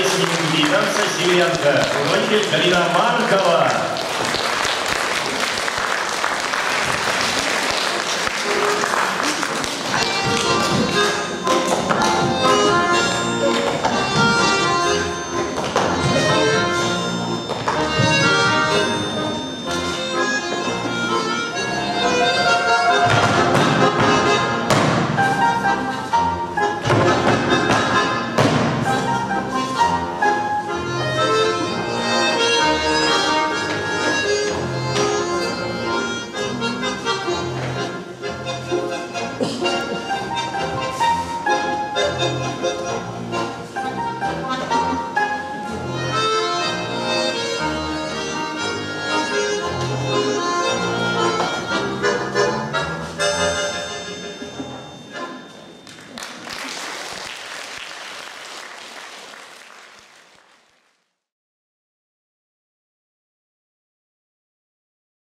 песни любви» танца «Северянка» в Галина Маркова.